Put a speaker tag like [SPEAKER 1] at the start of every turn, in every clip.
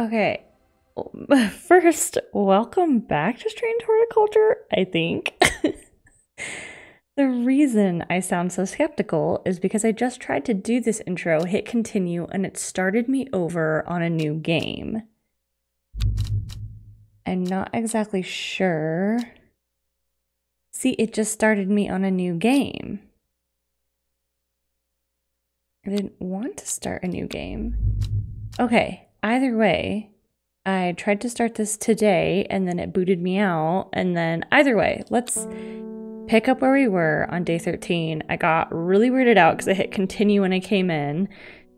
[SPEAKER 1] Okay. First, welcome back to Strange Horticulture, I think. the reason I sound so skeptical is because I just tried to do this intro, hit continue, and it started me over on a new game. I'm not exactly sure. See, it just started me on a new game. I didn't want to start a new game. Okay, either way, I tried to start this today and then it booted me out. And then, either way, let's pick up where we were on day 13. I got really weirded out because I hit continue when I came in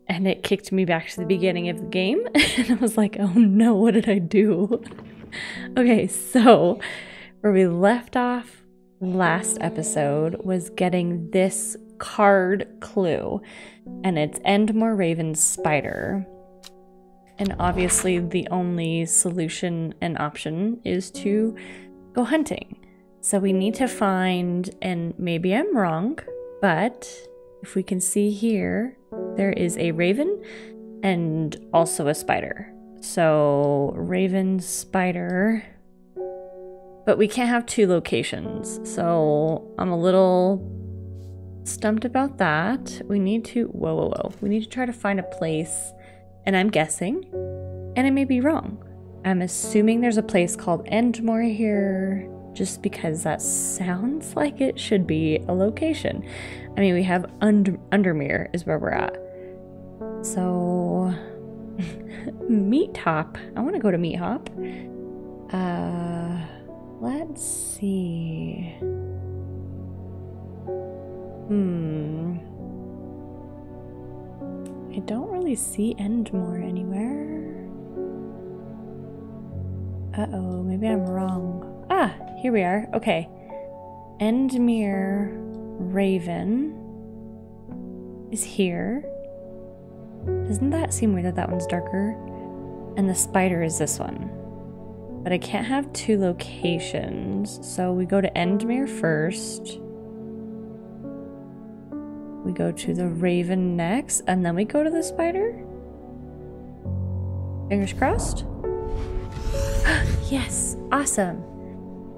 [SPEAKER 1] and it kicked me back to the beginning of the game. and I was like, oh no, what did I do? okay, so where we left off last episode was getting this card clue, and it's Endmore Raven's spider. And obviously, the only solution and option is to go hunting. So we need to find, and maybe I'm wrong, but if we can see here, there is a raven and also a spider. So, raven, spider. But we can't have two locations. So, I'm a little stumped about that. We need to, whoa, whoa, whoa. We need to try to find a place, and I'm guessing, and I may be wrong. I'm assuming there's a place called Endmore here, just because that sounds like it should be a location. I mean, we have Under- Undermere is where we're at. So, Meat Hop. I want to go to Meat Hop. Uh, let's see. Hmm. I don't really see Endmore anywhere. Uh oh, maybe I'm wrong. Ah, here we are. Okay. Endmere Raven is here. Doesn't that seem weird that that one's darker? And the spider is this one. But I can't have two locations, so we go to Endmere first. We go to the raven next, and then we go to the spider. Fingers crossed. yes, awesome.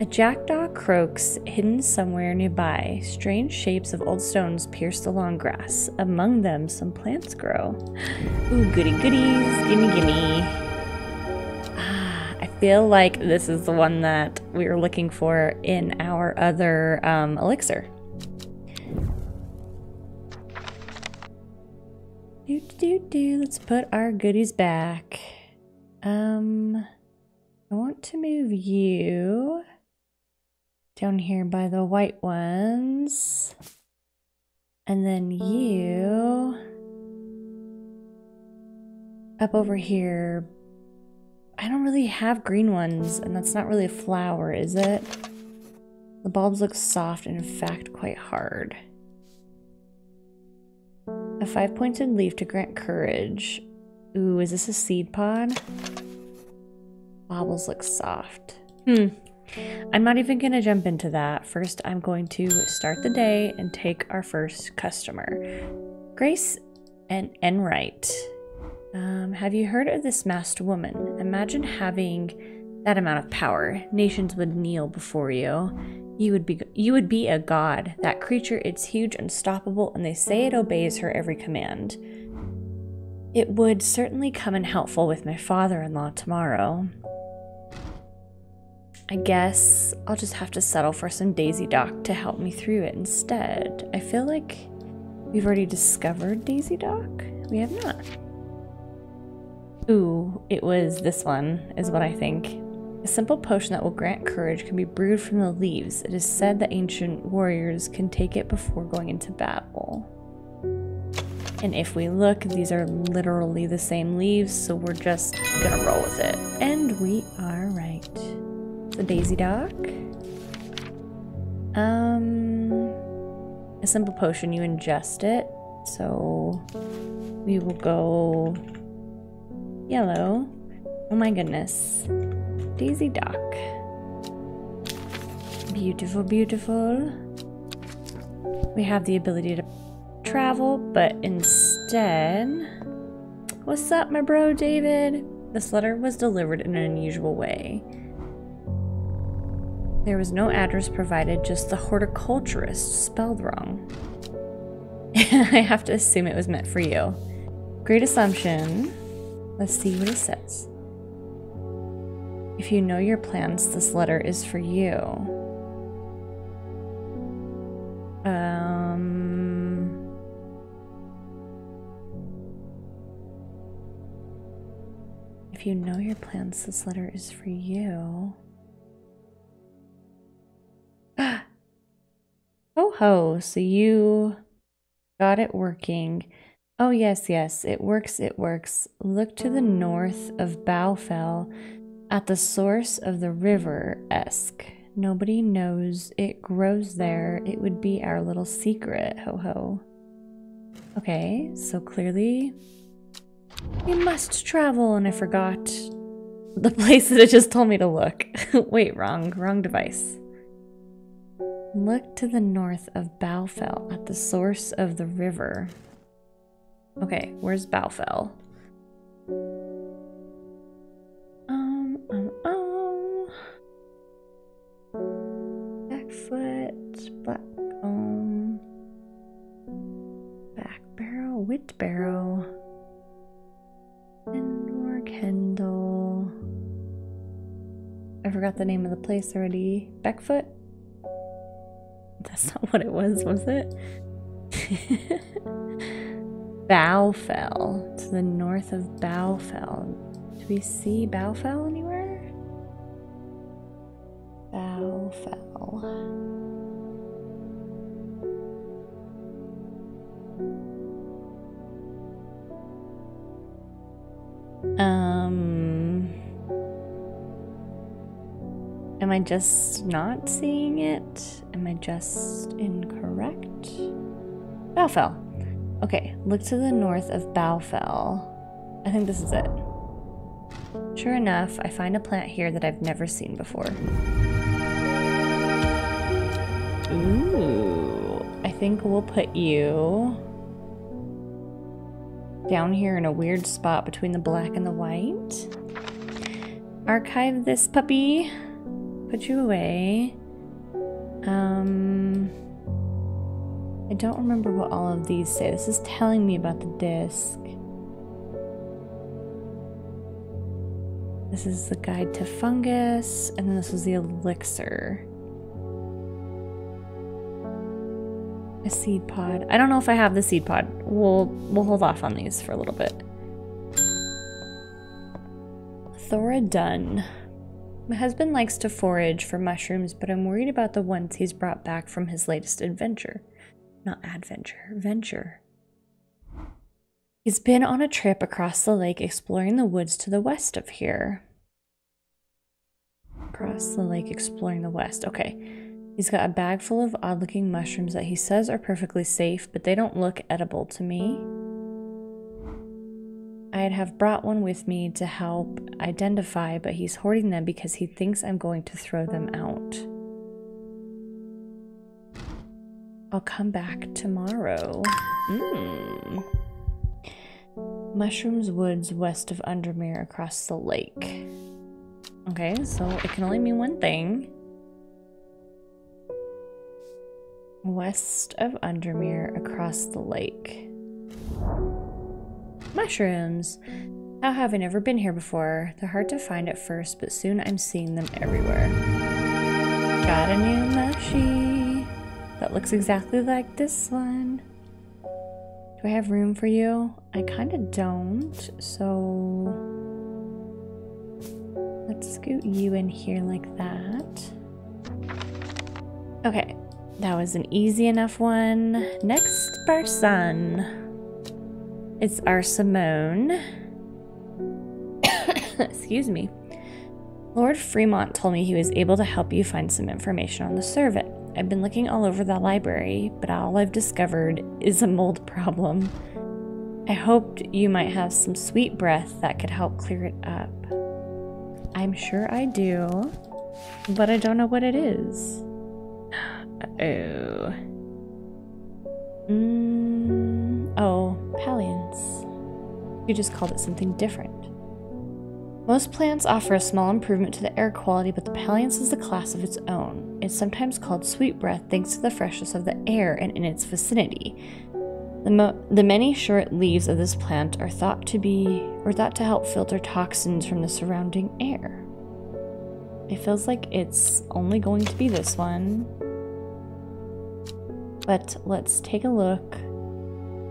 [SPEAKER 1] A jackdaw croaks hidden somewhere nearby. Strange shapes of old stones pierce the long grass. Among them, some plants grow. Ooh, goody goodies, gimme gimme. Ah, I feel like this is the one that we were looking for in our other um, elixir. Do do do. Let's put our goodies back. Um, I want to move you down here by the white ones, and then you up over here. I don't really have green ones, and that's not really a flower, is it? The bulbs look soft and in fact quite hard. A five pointed leaf to grant courage. Ooh, is this a seed pod? Baubles look soft. Hmm. I'm not even going to jump into that. First, I'm going to start the day and take our first customer. Grace and Enright. Um, have you heard of this masked woman? Imagine having that amount of power. Nations would kneel before you. You would be you would be a god. That creature it's huge, unstoppable, and they say it obeys her every command. It would certainly come in helpful with my father-in-law tomorrow. I guess I'll just have to settle for some Daisy Dock to help me through it instead. I feel like we've already discovered Daisy Dock. We have not. Ooh, it was this one, is what I think. A simple potion that will grant courage can be brewed from the leaves. It is said that ancient warriors can take it before going into battle. And if we look, these are literally the same leaves, so we're just gonna roll with it. And we are right. The Daisy Dock. Um, a simple potion, you ingest it. So we will go yellow. Oh my goodness. Daisy Dock. Beautiful, beautiful. We have the ability to travel, but instead... What's up, my bro, David? This letter was delivered in an unusual way. There was no address provided, just the horticulturist spelled wrong. I have to assume it was meant for you. Great assumption. Let's see what it says. If you know your plans, this letter is for you. Um. If you know your plans, this letter is for you. ho ho, so you got it working. Oh, yes, yes, it works, it works. Look to the north of Bowfell at the source of the river Esk. Nobody knows it grows there. It would be our little secret, ho ho. Okay, so clearly we must travel, and I forgot the place that it just told me to look. Wait, wrong, wrong device. Look to the north of Bowfell at the source of the river. Okay, where's Bowfell? Backfoot, black, um, back barrow, wit barrow, Endor Kendal. I forgot the name of the place already. Beckfoot? That's not what it was, was it? Bowfell, to the north of Bowfell. Do we see Bowfell anywhere? Bowfell. Um, am I just not seeing it? Am I just incorrect? Bowfell. Okay, look to the north of Bowfell. I think this is it. Sure enough, I find a plant here that I've never seen before. Ooh, I think we'll put you down here in a weird spot between the black and the white. Archive this puppy. Put you away. Um, I don't remember what all of these say. This is telling me about the disc. This is the guide to fungus, and then this was the elixir. A seed pod. I don't know if I have the seed pod. We'll we'll hold off on these for a little bit. Thora Dunn. My husband likes to forage for mushrooms, but I'm worried about the ones he's brought back from his latest adventure. Not adventure, venture. He's been on a trip across the lake exploring the woods to the west of here. Across the lake exploring the west. Okay. He's got a bag full of odd looking mushrooms that he says are perfectly safe, but they don't look edible to me. I'd have brought one with me to help identify, but he's hoarding them because he thinks I'm going to throw them out. I'll come back tomorrow. Mm. Mushrooms Woods west of Undermere across the lake. Okay, so it can only mean one thing. West of Undermere across the lake. Mushrooms! How have I never been here before? They're hard to find at first, but soon I'm seeing them everywhere. Got a new mushie that looks exactly like this one. Do I have room for you? I kind of don't, so let's scoot you in here like that. Okay, that was an easy enough one. Next person. It's our Simone. Excuse me. Lord Fremont told me he was able to help you find some information on the Servant. I've been looking all over the library, but all I've discovered is a mold problem. I hoped you might have some sweet breath that could help clear it up. I'm sure I do, but I don't know what it is. Oh. Mm, oh, Palliance. You just called it something different. Most plants offer a small improvement to the air quality, but the Palliance is a class of its own. It's sometimes called sweet breath thanks to the freshness of the air and in its vicinity. The, mo- the many short leaves of this plant are thought to be or thought to help filter toxins from the surrounding air. It feels like it's only going to be this one. But let's take a look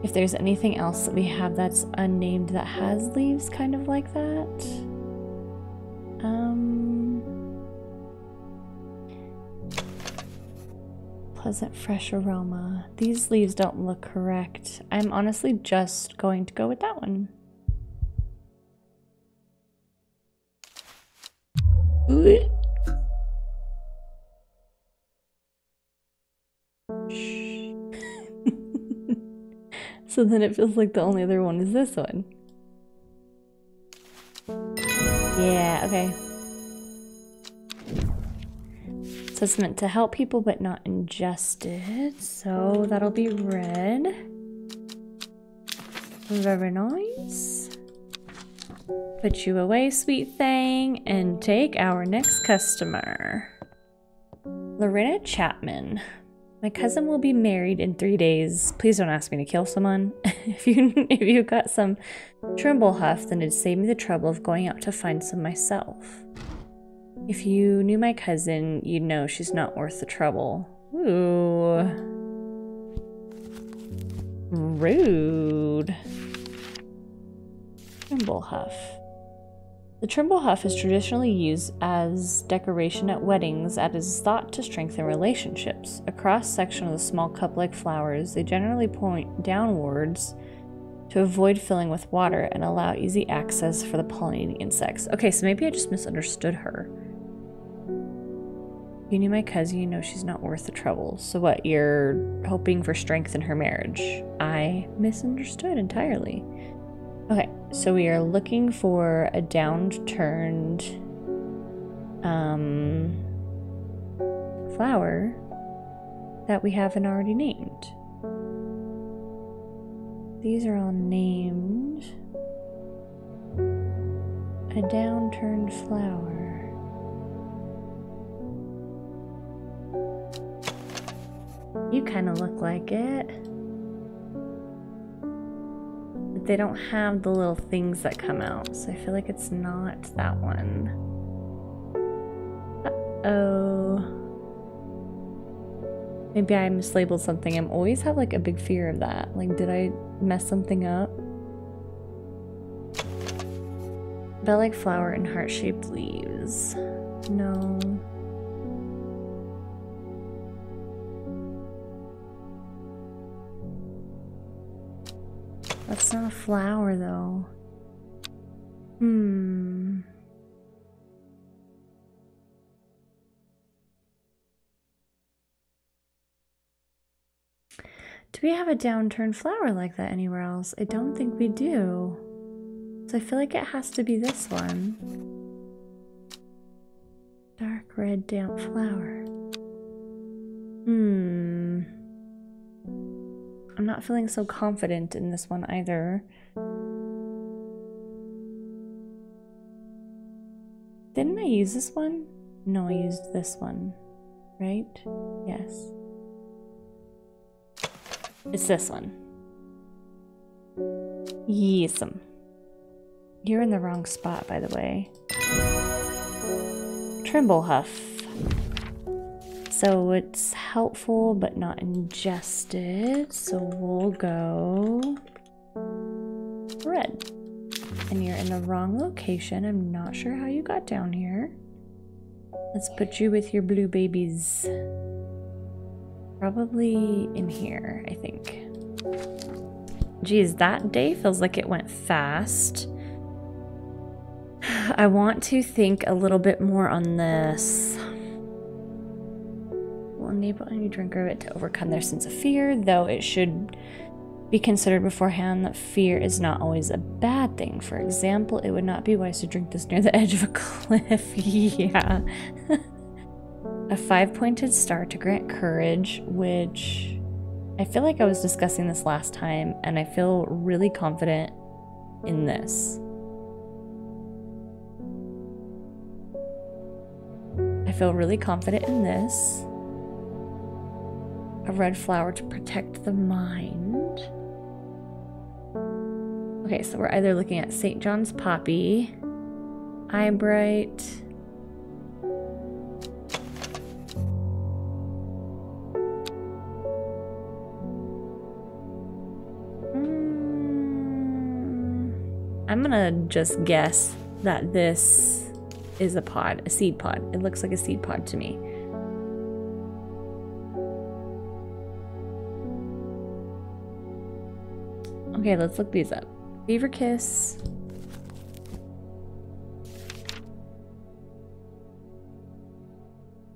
[SPEAKER 1] if there's anything else that we have that's unnamed that has leaves kind of like that. Um, pleasant fresh aroma. These leaves don't look correct. I'm honestly just going to go with that one. So then it feels like the only other one is this one. Yeah, okay. So it's meant to help people but not ingest it. So that'll be red. Very nice. Put you away, sweet thing, and take our next customer. Lorena Chapman. My cousin will be married in three days. Please don't ask me to kill someone. if you if you got some trimble huff, then it'd save me the trouble of going out to find some myself. If you knew my cousin, you'd know she's not worth the trouble. Ooh. Rude. Trimble huff. The trimble huff is traditionally used as decoration at weddings as is thought to strengthen relationships. A cross section of the small cup like flowers, they generally point downwards to avoid filling with water and allow easy access for the pollinating insects. Okay, so maybe I just misunderstood her. You knew my cousin, you know she's not worth the trouble. So what, you're hoping for strength in her marriage? I misunderstood entirely. Okay, so we are looking for a downturned um, flower that we haven't already named. These are all named. A downturned flower. You kind of look like it they don't have the little things that come out. So I feel like it's not that one. Uh-oh. Maybe I mislabeled something. I'm always have like a big fear of that. Like, did I mess something up? Bell like flower and heart-shaped leaves. No. That's not a flower, though. Hmm. Do we have a downturned flower like that anywhere else? I don't think we do. So I feel like it has to be this one. Dark red damp flower. Hmm. I'm not feeling so confident in this one either. Didn't I use this one? No, I used this one. Right? Yes. It's this one. Yesum. You're in the wrong spot, by the way. Trimble Huff. So it's helpful but not ingested. So we'll go red. And you're in the wrong location. I'm not sure how you got down here. Let's put you with your blue babies. Probably in here, I think. Geez, that day feels like it went fast. I want to think a little bit more on this enable any drinker of it to overcome their sense of fear, though it should be considered beforehand that fear is not always a bad thing. For example, it would not be wise to drink this near the edge of a cliff. yeah. a five pointed star to grant courage, which I feel like I was discussing this last time, and I feel really confident in this. I feel really confident in this. A red flower to protect the mind. Okay, so we're either looking at St. John's Poppy, Eyebright, Mm, I'm gonna just guess that this is a pod, a seed pod. It looks like a seed pod to me. Okay, let's look these up. Fever Kiss.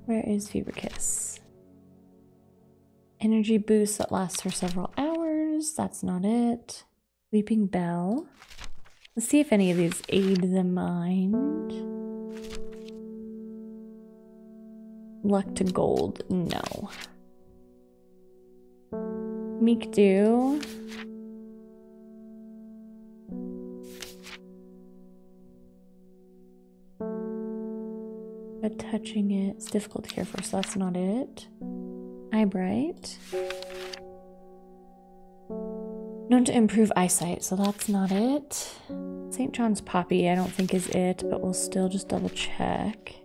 [SPEAKER 1] Where is Fever Kiss? Energy boost that lasts for several hours. That's not it. Weeping Bell. Let's see if any of these aid the mind. Luck to gold. No. Meek Dew. But touching it, it's difficult to care for, so that's not it. Eyebright. Known to improve eyesight, so that's not it. St. John's Poppy, I don't think is it, but we'll still just double check.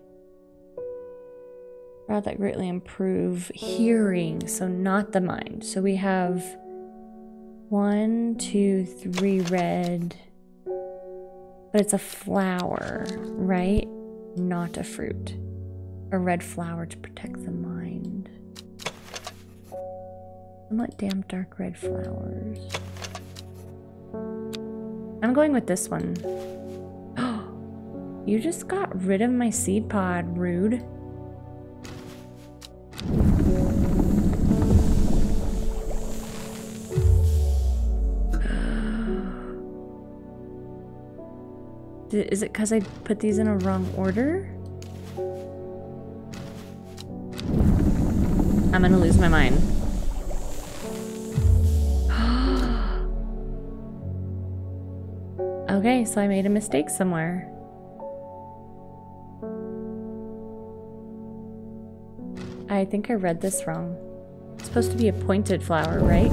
[SPEAKER 1] Rod that greatly improve hearing, so not the mind. So we have one, two, three red, but it's a flower, right? Not a fruit. A red flower to protect the mind. Somewhat damp dark red flowers. I'm going with this one. you just got rid of my seed pod, rude. Is it because I put these in a wrong order? I'm gonna lose my mind. okay, so I made a mistake somewhere. I think I read this wrong. It's supposed to be a pointed flower, right?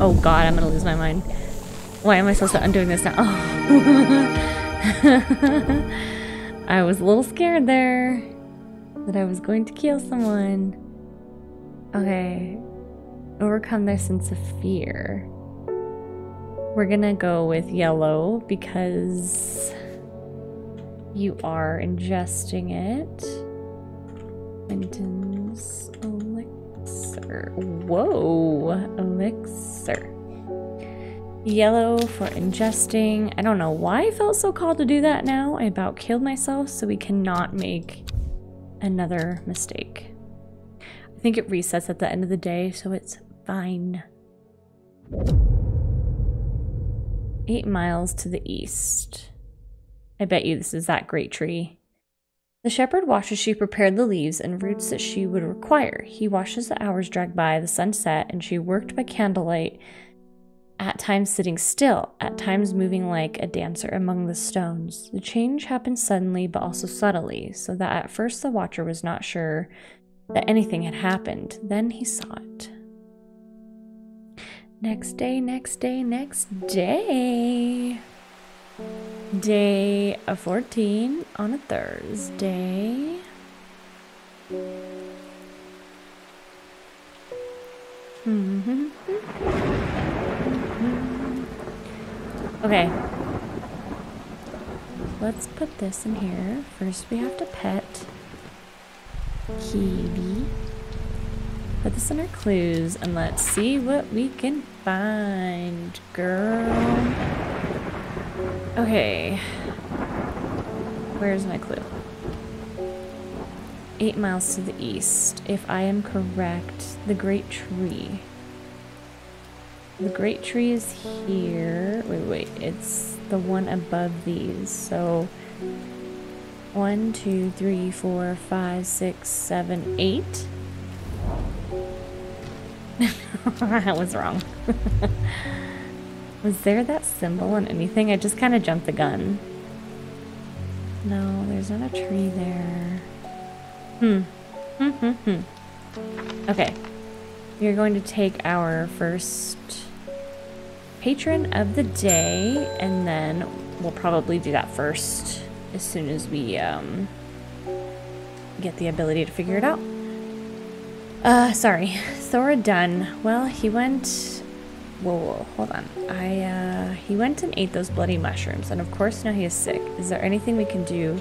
[SPEAKER 1] Oh god, I'm gonna lose my mind. Why am I supposed to undoing this now? Oh. I was a little scared there that I was going to kill someone. Okay. Overcome their sense of fear. We're gonna go with yellow because you are ingesting it. Quentin's elixir. Whoa, elixir. Yellow for ingesting. I don't know why I felt so called to do that now. I about killed myself, so we cannot make another mistake. I think it resets at the end of the day, so it's fine. Eight miles to the east. I bet you this is that great tree. The shepherd watched as she prepared the leaves and roots that she would require. He watched the hours drag by, the sun set, and she worked by candlelight at times sitting still, at times moving like a dancer among the stones. The change happened suddenly but also subtly, so that at first the watcher was not sure that anything had happened. Then he saw it. Next day, next day, next day. Day of 14 on a Thursday. Mm-hmm. Okay. Let's put this in here. First we have to pet Kiwi. Put this in our clues and let's see what we can find, girl. Okay. Where's my clue? Eight miles to the east. If I am correct, the great tree. The great tree is here. Wait, wait, it's the one above these. So one, two, three, four, five, six, seven, eight. I was wrong. was there that symbol on anything? I just kind of jumped the gun. No, there's not a tree there. Hmm. Hmm, hmm, hmm. Okay. We're going to take our first patron of the day, and then we'll probably do that first as soon as we um, get the ability to figure it out. Uh, sorry. Thora Dunn. Well, he went... Whoa, whoa, hold on. I, uh, he went and ate those bloody mushrooms, and of course now he is sick. Is there anything we can do?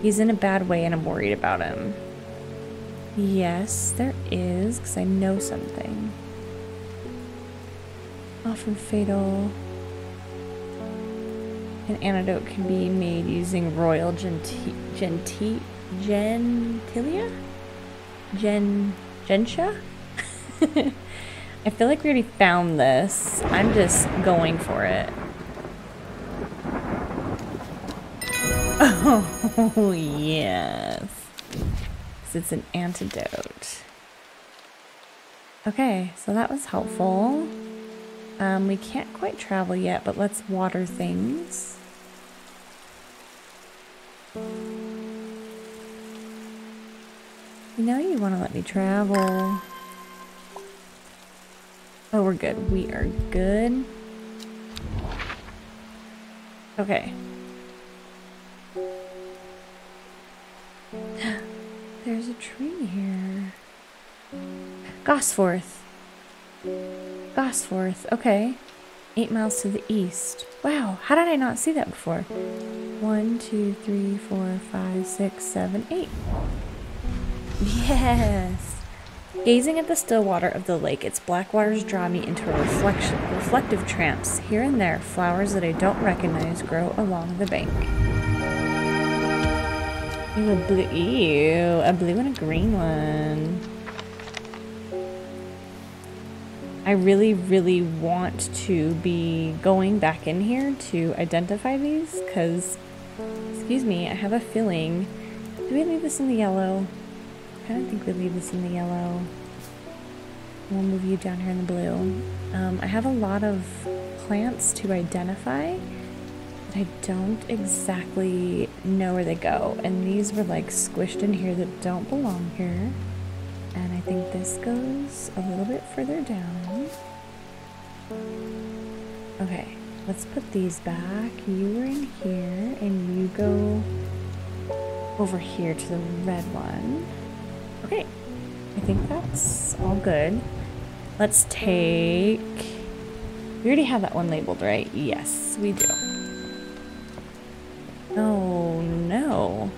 [SPEAKER 1] He's in a bad way and I'm worried about him. Yes, there is, because I know something. Often fatal. An antidote can be made using royal genti genti gentilia? Gen gentia? I feel like we already found this. I'm just going for it. Oh, yes it's an antidote. Okay, so that was helpful. Um, we can't quite travel yet, but let's water things. You know you want to let me travel. Oh, we're good. We are good. Okay. There's a tree here. Gosforth. Gosforth, okay. Eight miles to the east. Wow, how did I not see that before? One, two, three, four, five, six, seven, eight. Yes! Gazing at the still water of the lake, its black waters draw me into a reflection, reflective trance. Here and there, flowers that I don't recognize grow along the bank. Ooh, a blue. Ew, a blue and a green one. I really, really want to be going back in here to identify these because, excuse me, I have a feeling. Do we leave this in the yellow? I kind of think we leave this in the yellow. We'll move you down here in the blue. Um, I have a lot of plants to identify. but I don't exactly know where they go. And these were like squished in here that don't belong here. And I think this goes a little bit further down. Okay, let's put these back. You were in here and you go over here to the red one. Okay, I think that's all good. Let's take... We already have that one labeled, right? Yes, we do. Oh no.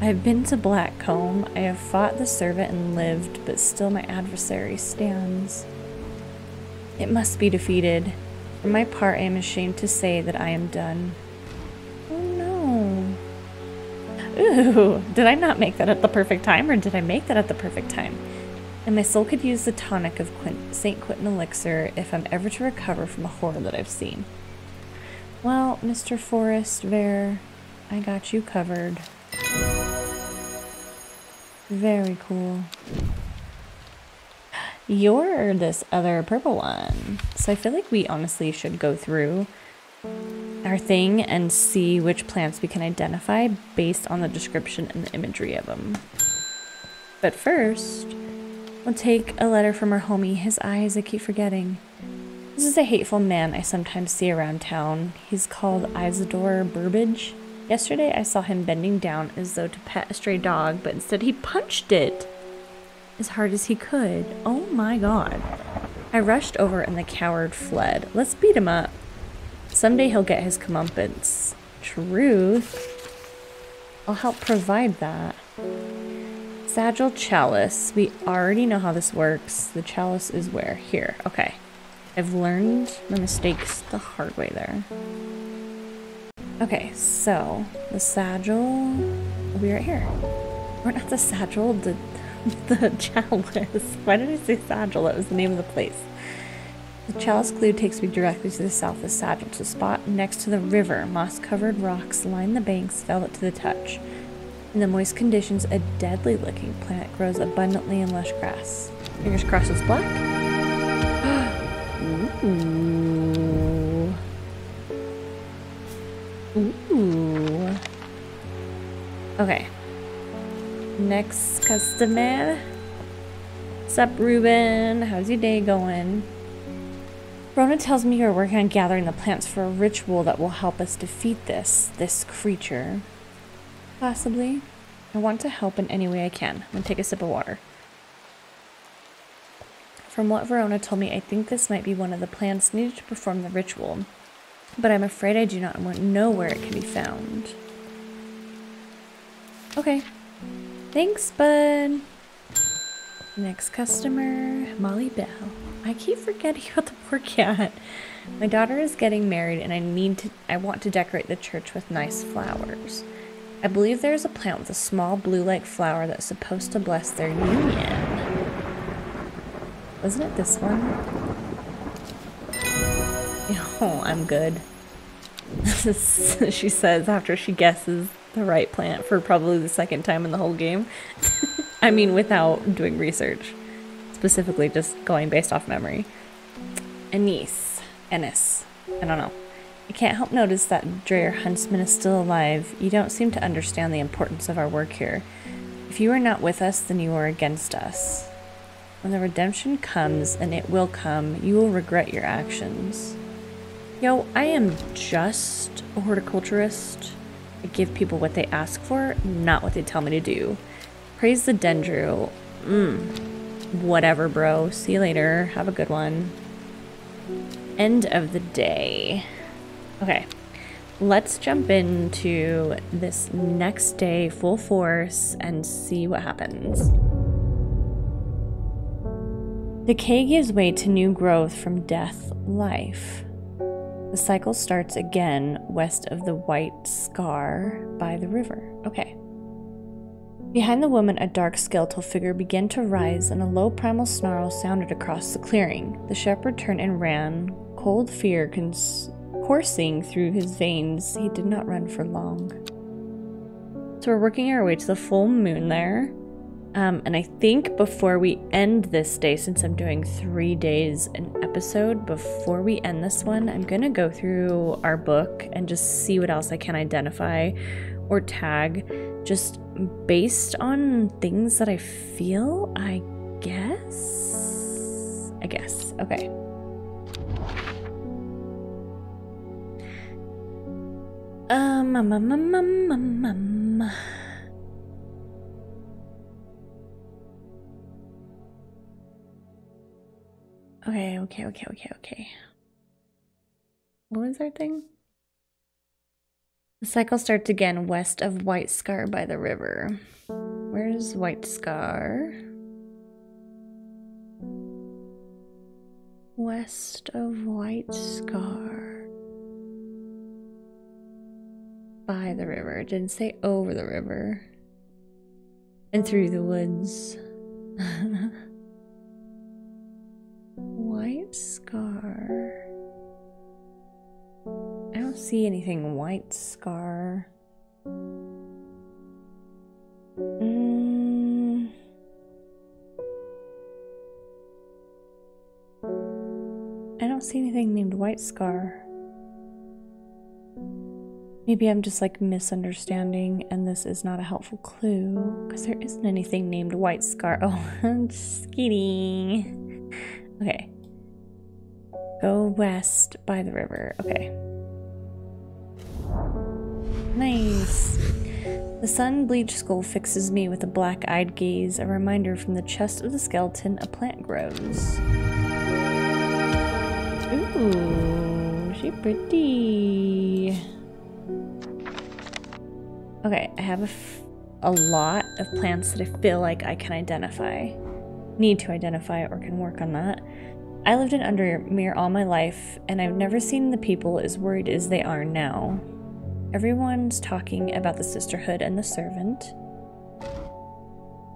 [SPEAKER 1] I've been to Black Combe. I have fought the servant and lived, but still my adversary stands. It must be defeated. For my part, I am ashamed to say that I am done. Oh no. Ooh, did I not make that at the perfect time, or did I make that at the perfect time? And my soul could use the tonic of St. Quentin elixir if I'm ever to recover from the horror that I've seen. Well, Mr. Forest Bear, I got you covered. Very cool. You're this other purple one. So I feel like we honestly should go through our thing and see which plants we can identify based on the description and the imagery of them. But first, we'll take a letter from our homie. His eyes, I keep forgetting. This is a hateful man I sometimes see around town. He's called Isidore Burbage. Yesterday I saw him bending down as though to pet a stray dog, but instead he punched it as hard as he could. Oh my god. I rushed over and the coward fled. Let's beat him up. Someday he'll get his comeuppance. Truth. I'll help provide that. Sagil chalice. We already know how this works. The chalice is where? Here. Okay. I've learned my mistakes the hard way there. Okay, so the sagil will be right here. Or not the sagil, the the chalice. Why did I say sagil? That was the name of the place. The chalice clue takes me directly to the south of Sagil, to a spot next to the river. Moss-covered rocks line the banks, velvet to the touch. In the moist conditions, a deadly-looking plant grows abundantly in lush grass. Fingers crossed it's black. Okay. Next customer. What's up, Ruben? How's your day going? Rona tells me you're working on gathering the plants for a ritual that will help us defeat this, this creature. Possibly. I want to help in any way I can. I'm gonna take a sip of water. From what Verona told me, I think this might be one of the plants needed to perform the ritual, but I'm afraid I do not know where it can be found. Okay. Thanks, bud. Next customer, Molly Bell. I keep forgetting about the poor cat. My daughter is getting married and I need to I want to decorate the church with nice flowers. I believe there is a plant with a small blue-like flower that's supposed to bless their union. Wasn't it this one? Oh, I'm good. she says after she guesses the right plant for probably the second time in the whole game. I mean, without doing research. Specifically, just going based off memory. Anise. Ennis. I don't know. I can't help notice that Dreyer Huntsman is still alive. You don't seem to understand the importance of our work here. If you are not with us, then you are against us. When the redemption comes, and it will come, you will regret your actions. Yo, I am just a horticulturist. Give people what they ask for, not what they tell me to do. Praise the Dendro. Mmm. Whatever, bro. See you later. Have a good one. End of the day. Okay. Let's jump into this next day full force and see what happens. Decay gives way to new growth from death, life. The cycle starts again west of the White Scar by the river. Okay. Behind the woman, a dark skeletal figure began to rise, and a low primal snarl sounded across the clearing. The shepherd turned and ran, cold fear cons- coursing through his veins. He did not run for long. So we're working our way to the full moon there. Um, and I think before we end this day, since I'm doing three days an episode, before we end this one, I'm going to go through our book and just see what else I can identify or tag just based on things that I feel, I guess. I guess. Okay. Um, um, um, um, um, um, Okay, okay, okay, okay. What was our thing? The cycle starts again west of White Scar by the river. Where's White Scar? West of White Scar. By the river. It didn't say over the river. And through the woods. White Scar. I don't see anything white scar. Mm. I don't see anything named white scar. Maybe I'm just like misunderstanding and this is not a helpful clue because there isn't anything named white scar. Oh, I'm just kidding. Okay. Go west by the river. Okay. Nice. The sun bleached skull fixes me with a black eyed gaze, a reminder from the chest of the skeleton a plant grows. Ooh, she pretty. Okay, I have a, lot of plants that I feel like I can identify. Need to identify or can work on that. I lived in Undermere all my life, and I've never seen the people as worried as they are now. Everyone's talking about the sisterhood and the servant.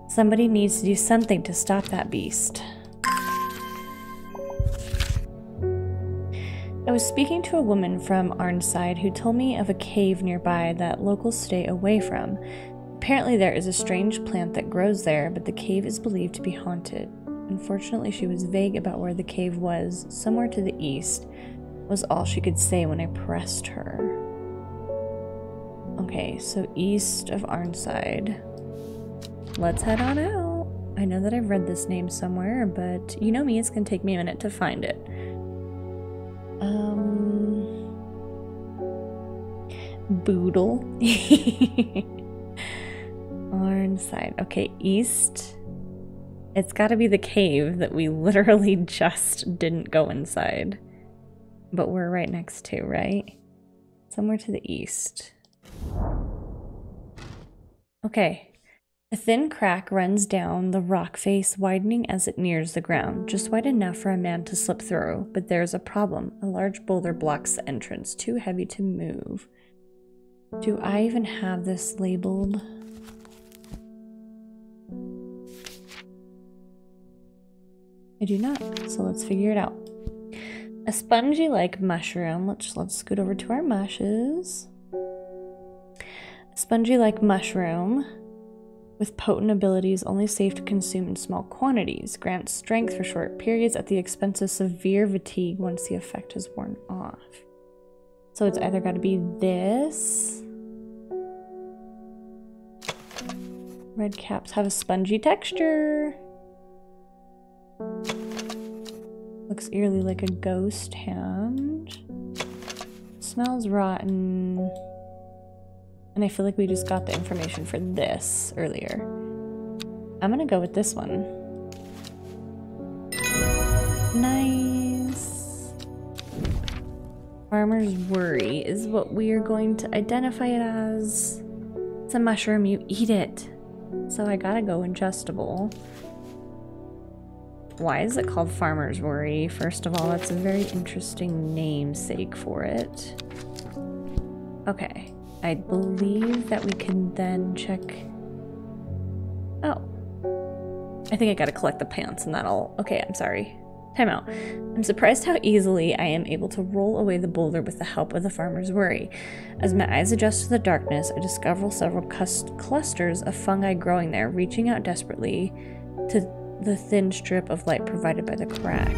[SPEAKER 1] Somebody needs to do something to stop that beast. I was speaking to a woman from Arnside who told me of a cave nearby that locals stay away from. Apparently, there is a strange plant that grows there, but the cave is believed to be haunted. Unfortunately, she was vague about where the cave was, somewhere to the east, was all she could say when I pressed her. Okay, so east of Arnside. let's head on out. I know that I've read this name somewhere, but you know me, it's gonna take me a minute to find it. Um, Boodle. Arnside. Okay, east. It's gotta be the cave that we literally just didn't go inside. But we're right next to, right? Somewhere to the east. Okay. A thin crack runs down the rock face, widening as it nears the ground, just wide enough for a man to slip through. But there's a problem. A large boulder blocks the entrance, too heavy to move. Do I even have this labeled? I do not, so let's figure it out. A spongy-like mushroom. Let's let's scoot over to our mushes. A spongy-like mushroom with potent abilities only safe to consume in small quantities. Grants strength for short periods at the expense of severe fatigue once the effect is worn off. So it's either got to be this. Red caps have a spongy texture. Looks eerily like a ghost hand. Smells rotten. And I feel like we just got the information for this earlier. I'm gonna go with this one. Nice. Farmer's Worry is what we are going to identify it as. It's a mushroom, you eat it. So I gotta go ingestible. Why is it called Farmer's Worry? First of all, that's a very interesting namesake for it. Okay, I believe that we can then check... Oh. I think I gotta collect the pants and that'll... Okay, I'm sorry. Time out. I'm surprised how easily I am able to roll away the boulder with the help of the farmer's worry. As my eyes adjust to the darkness, I discover several clusters of fungi growing there, reaching out desperately to the thin strip of light provided by the crack.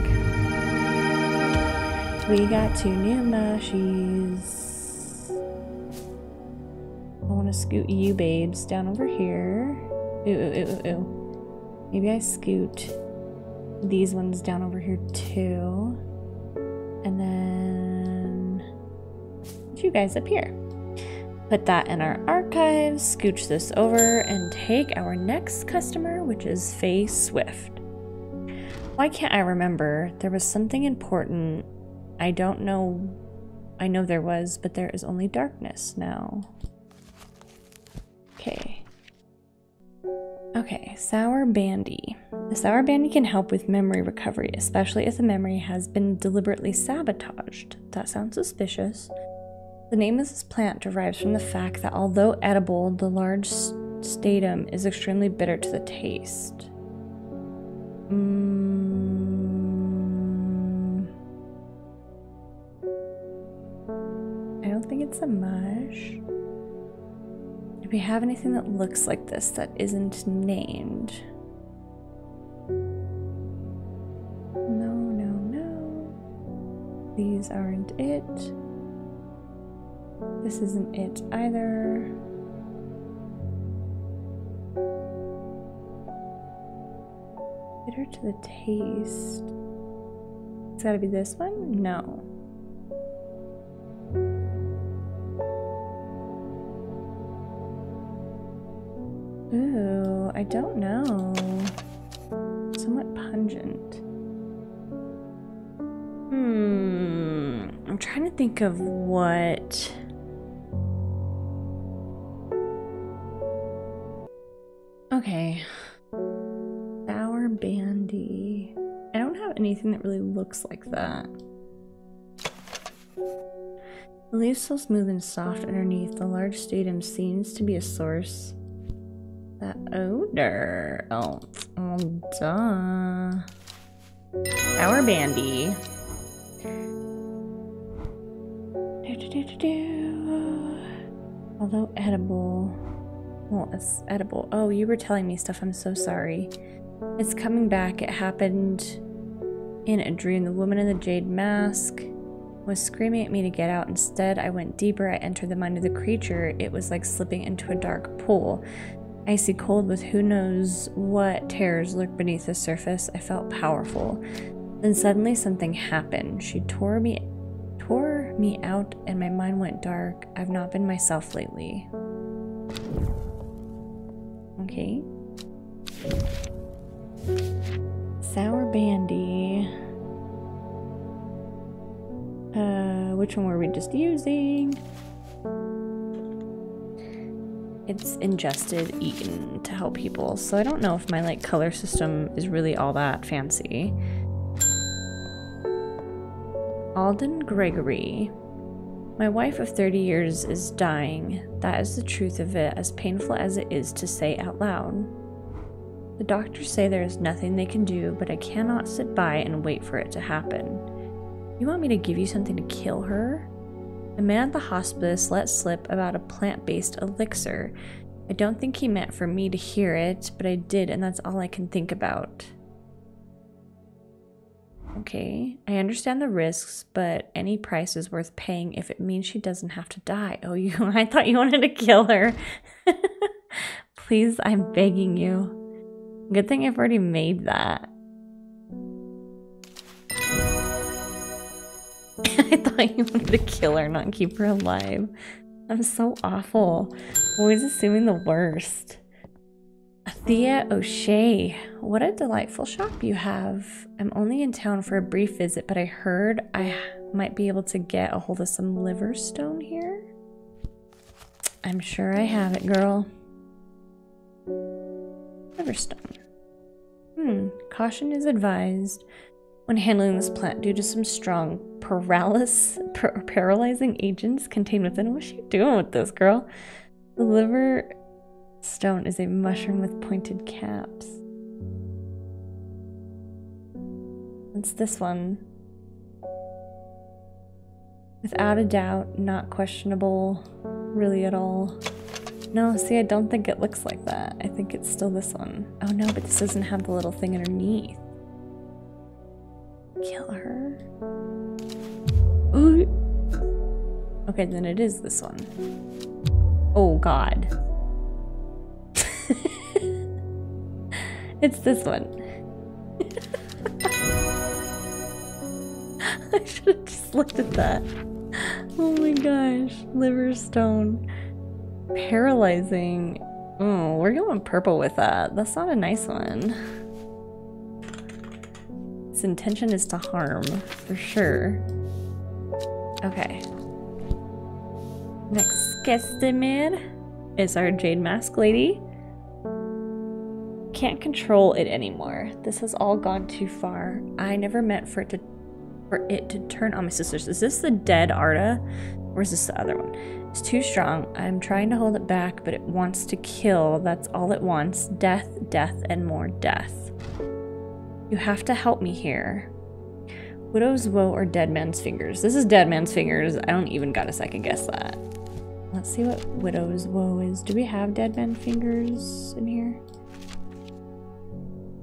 [SPEAKER 1] We got two new mushies. I want to scoot you babes down over here. Ooh, ooh, ooh, ooh. Maybe I scoot these ones down over here too. And then you guys up here. Put that in our archives, scooch this over, and take our next customer, which is Faye Swift. Why can't I remember? There was something important. I don't know. I know there was, but there is only darkness now. Okay. Okay, Sour Bandy. The Sour Bandy can help with memory recovery, especially if the memory has been deliberately sabotaged. That sounds suspicious. The name of this plant derives from the fact that although edible, the large statum is extremely bitter to the taste. Mm. I don't think it's a mush. Do we have anything that looks like this that isn't named? No, no, no. These aren't it. This isn't it either. Bitter to the taste. It's gotta be this one? No. Ooh, I don't know. Somewhat pungent. Hmm. I'm trying to think of what. Looks like that. The leaves so smooth and soft underneath, the large statum seems to be a source. That odor. Oh, oh duh. Our Bandy. Do, do, Do, do, do, Although edible, well, it's edible. Oh, you were telling me stuff. I'm so sorry. It's coming back. It happened in a dream. The woman in the jade mask was screaming at me to get out. Instead, I went deeper. I entered the mind of the creature. It was like slipping into a dark pool. Icy cold with who knows what terrors lurk beneath the surface, I felt powerful. Then suddenly something happened. She tore me tore me out and my mind went dark. I've not been myself lately. Okay. Sour Bandy. Uh, which one were we just using? It's ingested, eaten to help people. So I don't know if my like color system is really all that fancy. Alden Gregory. My wife of 30 years is dying. That is the truth of it, as painful as it is to say out loud. The doctors say there is nothing they can do, but I cannot sit by and wait for it to happen. You want me to give you something to kill her? A man at the hospice let slip about a plant based elixir. I don't think he meant for me to hear it, but I did, and that's all I can think about. Okay, I understand the risks, but any price is worth paying if it means she doesn't have to die. Oh, you, I thought you wanted to kill her. Please, I'm begging you. Good thing I've already made that. I thought you wanted to kill her, not keep her alive. I'm so awful. Always assuming the worst. Thea O'Shea, what a delightful shop you have. I'm only in town for a brief visit, but I heard I might be able to get a hold of some liver stone here. I'm sure I have it, girl. Liverstone. Hmm, caution is advised when handling this plant due to some strong paralysis, par paralyzing agents contained within. What's she doing with this girl? The liver stone is a mushroom with pointed caps. It's this one. Without a doubt, not questionable really at all. No, see, I don't think it looks like that. I think it's still this one. Oh no, but this doesn't have the little thing underneath. Kill her. Ooh. Okay, then it is this one. Oh god. it's this one. I should have just looked at that. Oh my gosh. Liver stone. Paralyzing. Oh, we're going purple with that. That's not a nice one. Intention is to harm, for sure. Okay. Next customer is our Jade Mask Lady. Can't control it anymore. This has all gone too far. I never meant for it to for it to turn on my sisters. Is this the dead Arda? Or is this the other one? It's too strong. I'm trying to hold it back, but it wants to kill. That's all it wants. Death, death, and more death. You have to help me here. Widow's Woe or Dead Man's Fingers? This is Dead Man's Fingers. I don't even got a second guess that. Let's see what Widow's Woe is. Do we have Dead Man Fingers in here?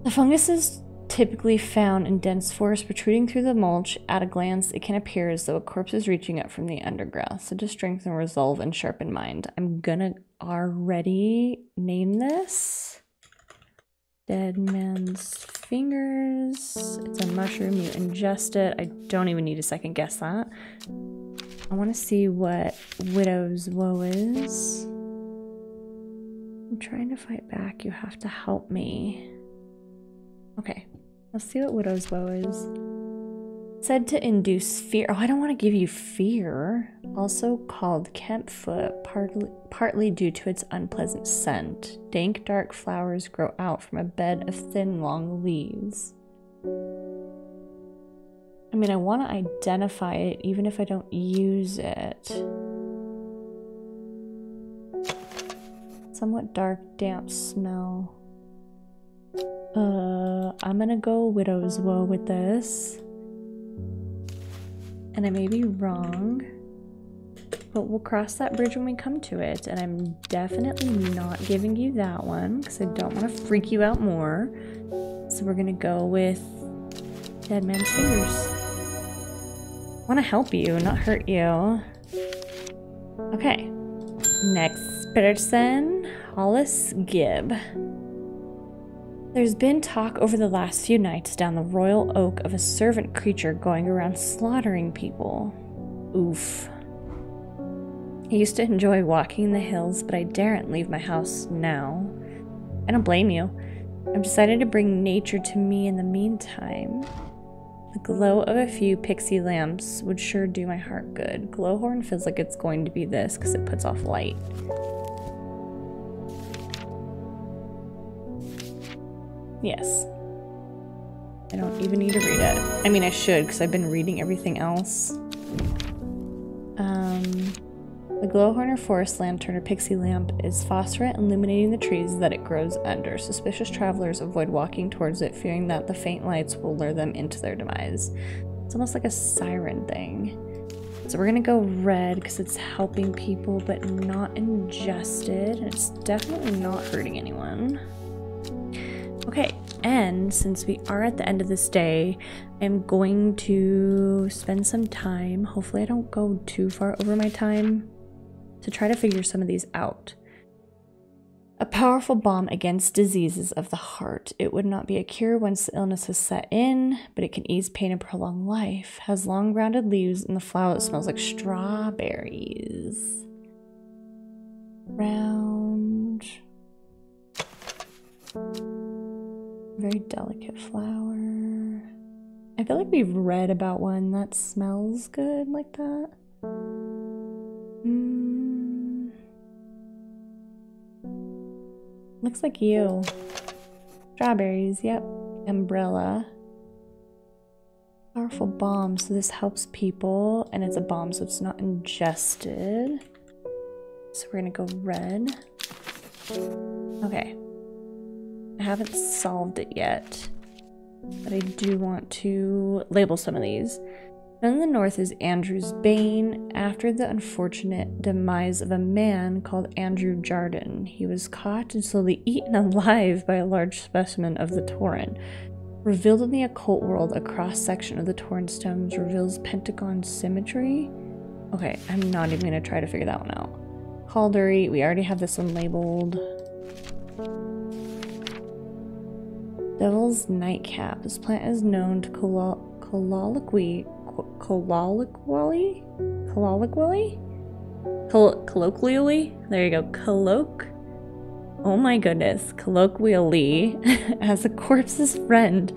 [SPEAKER 1] The fungus is typically found in dense forest protruding through the mulch. At a glance, it can appear as though a corpse is reaching up from the undergrowth. So to strengthen resolve and sharpen mind, I'm gonna already name this. Dead man's fingers. It's a mushroom. You ingest it. I don't even need to second guess that. I want to see what Widow's Woe is. I'm trying to fight back. You have to help me. Okay, let's see what Widow's Woe is. Said to induce fear. Oh, I don't want to give you fear. Also called Kempfoot, partly, partly due to its unpleasant scent. Dank, dark flowers grow out from a bed of thin, long leaves. I mean, I want to identify it even if I don't use it. Somewhat dark, damp smell. Uh, I'm gonna go Widow's Woe with this. And I may be wrong, but we'll cross that bridge when we come to it. And I'm definitely not giving you that one because I don't want to freak you out more. So we're gonna go with Dead Man's Fingers. I want to help you, not hurt you. Okay, next person. Hollis Gibb. There's been talk over the last few nights down the royal oak of a servant creature going around slaughtering people. Oof. I used to enjoy walking in the hills, but I daren't leave my house now. I don't blame you. I've decided to bring nature to me in the meantime. The glow of a few pixie lamps would sure do my heart good. Glowhorn feels like it's going to be this because it puts off light. Yes. I don't even need to read it. I mean, I should because I've been reading everything else. Um, the glowhorn or forest lantern or pixie lamp is phosphorescent, illuminating the trees that it grows under. Suspicious travelers avoid walking towards it, fearing that the faint lights will lure them into their demise. It's almost like a siren thing. So we're gonna go red because it's helping people but not ingested. And it's definitely not hurting anyone. Okay, and since we are at the end of this day, I'm going to spend some time, hopefully I don't go too far over my time, to try to figure some of these out. A powerful bomb against diseases of the heart. It would not be a cure once the illness has set in, but it can ease pain and prolong life. Has long rounded leaves and the flower that smells like strawberries. Round. Very delicate flower. I feel like we've read about one that smells good like that. Mm. Looks like you. Strawberries, yep. Umbrella. Powerful balm, so this helps people, and it's a balm, so it's not ingested. So we're gonna go red. Okay. I haven't solved it yet, but I do want to label some of these. In the north is Andrew's Bane, after the unfortunate demise of a man called Andrew Jardin. He was caught and slowly eaten alive by a large specimen of the Tauren. Revealed in the occult world, a cross section of the Tauren stones reveals pentagon symmetry. Okay, I'm not even to try to figure that one out. Caldery, we already have this one labeled. Devil's Nightcap. This plant is known to colloquially, colloquially, colloquially, colloquially. There you go, colloq. Oh my goodness, colloquially, as a corpse's friend.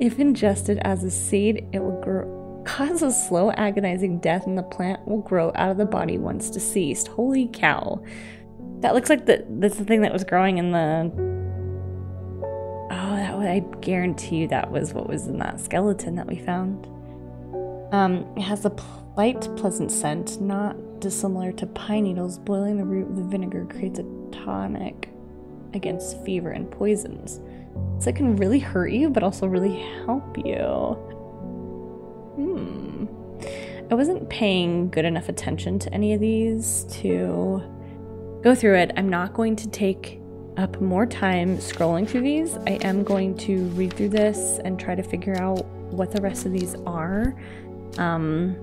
[SPEAKER 1] If ingested as a seed, it will grow, cause a slow, agonizing death, and the plant will grow out of the body once deceased. Holy cow! That looks like the that's the thing that was growing in the I guarantee you that was what was in that skeleton that we found. Um, it has a light, pleasant scent, not dissimilar to pine needles. Boiling the root the vinegar creates a tonic against fever and poisons. So it can really hurt you, but also really help you. Hmm. I wasn't paying good enough attention to any of these to go through it. I'm not going to take up more time scrolling through these. I am going to read through this and try to figure out what the rest of these are. Um,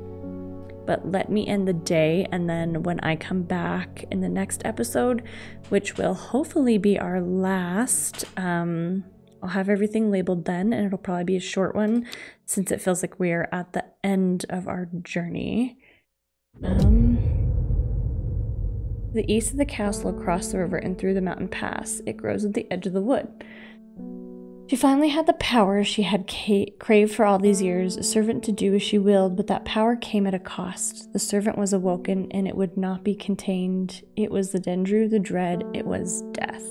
[SPEAKER 1] but let me end the day, and then when I come back in the next episode, which will hopefully be our last, um, I'll have everything labeled then, and it'll probably be a short one since it feels like we're at the end of our journey. Um, the east of the castle across the river and through the mountain pass. It grows at the edge of the wood. She finally had the power she had craved for all these years, a servant to do as she willed, but that power came at a cost. The servant was awoken, and it would not be contained. It was the Dendru, the dread, it was death.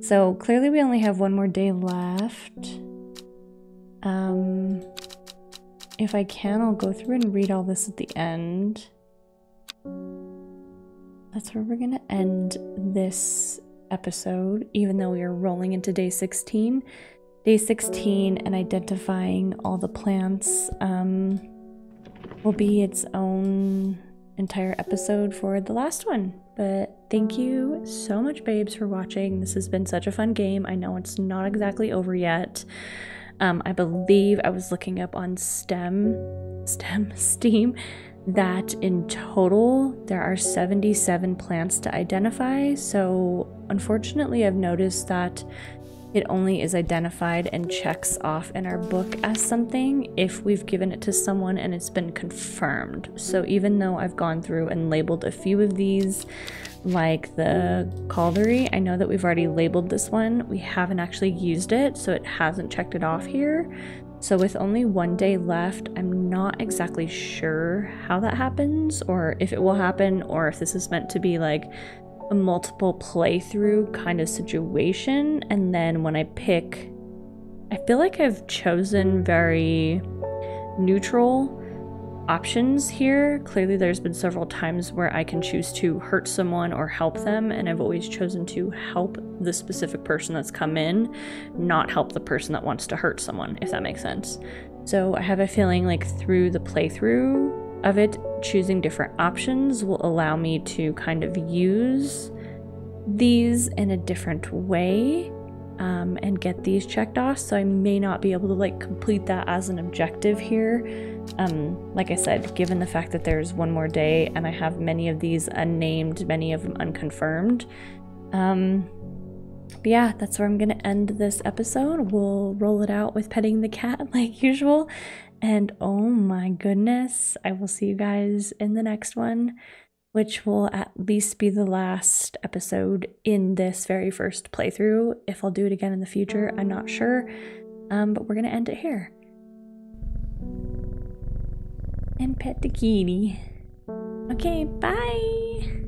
[SPEAKER 1] So clearly, we only have one more day left. Um, if I can, I'll go through and read all this at the end that's where we're going to end this episode, even though we are rolling into day 16. Day 16 and identifying all the plants um, will be its own entire episode for the last one. But thank you so much, babes, for watching. This has been such a fun game. I know it's not exactly over yet. Um, I believe I was looking up on STEM, STEM, Steam that in total there are 77 plants to identify. So, unfortunately, I've noticed that it only is identified and checks off in our book as something if we've given it to someone and it's been confirmed. So, even though I've gone through and labeled a few of these, like the Caldery, I know that we've already labeled this one. We haven't actually used it, so it hasn't checked it off here. So, with only one day left, I'm not exactly sure how that happens, or if it will happen, or if this is meant to be like a multiple playthrough kind of situation. And then when I pick, I feel like I've chosen very neutral options here. Clearly, there's been several times where I can choose to hurt someone or help them, and I've always chosen to help the specific person that's come in, not help the person that wants to hurt someone, if that makes sense. So I have a feeling like through the playthrough of it, choosing different options will allow me to kind of use these in a different way um, and get these checked off. So I may not be able to like complete that as an objective here. Um, like I said, given the fact that there's one more day and I have many of these unnamed, many of them unconfirmed. Um, but yeah, that's where I'm gonna end this episode. We'll roll it out with petting the cat like usual. And oh my goodness, I will see you guys in the next one which will at least be the last episode in this very first playthrough. If I'll do it again in the future, I'm not sure. Um, but we're going to end it here and pet the kitty. Okay, bye!